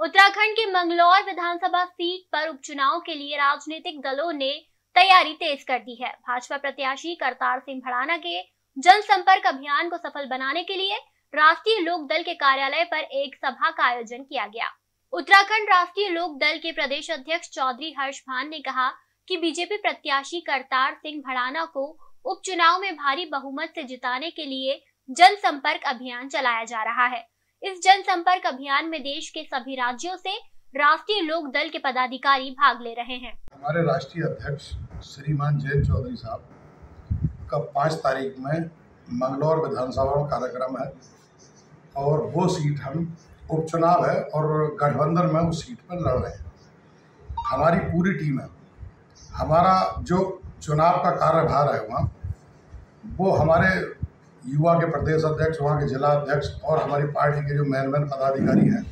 उत्तराखंड के मंगलौर विधानसभा सीट पर उपचुनाव के लिए राजनीतिक दलों ने तैयारी तेज कर दी है। भाजपा प्रत्याशी करतार सिंह भड़ाना के जनसंपर्क अभियान को सफल बनाने के लिए राष्ट्रीय लोक दल के कार्यालय पर एक सभा का आयोजन किया गया। उत्तराखंड राष्ट्रीय लोक दल के प्रदेश अध्यक्ष चौधरी हर्ष भान ने कहा कि बीजेपी प्रत्याशी करतार सिंह भड़ाना को उपचुनाव में भारी बहुमत से जिताने के लिए जनसंपर्क अभियान चलाया जा रहा है। इस जनसंपर्क अभियान में देश के सभी राज्यों से राष्ट्रीय लोक दल के पदाधिकारी भाग ले रहे हैं। हमारे राष्ट्रीय अध्यक्ष श्रीमान जयंत चौधरी साहब, का पाँच तारीख में मंगलौर विधानसभा में कार्यक्रम है और वो सीट हम उपचुनाव है और गठबंधन में उस सीट पर लड़ रहे हैं। हमारी पूरी टीम है। हमारा जो चुनाव का कार्यभार है वहाँ, वो हमारे युवा के प्रदेश अध्यक्ष, वहाँ के जिला अध्यक्ष और हमारी पार्टी के जो मैन मैन पदाधिकारी हैं,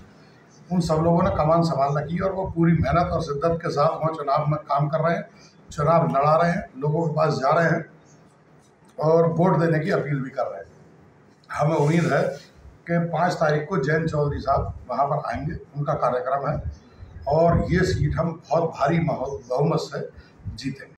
उन सब लोगों ने कमान संभालना की और वो पूरी मेहनत और शिद्दत के साथ वहाँ चुनाव में काम कर रहे हैं, चुनाव लड़ा रहे हैं, लोगों के पास जा रहे हैं और वोट देने की अपील भी कर रहे हैं। हमें उम्मीद है कि पाँच तारीख को जयंत चौधरी साहब वहाँ पर आएँगे, उनका कार्यक्रम है और ये सीट हम बहुत भारी बहुमत से जीतेंगे।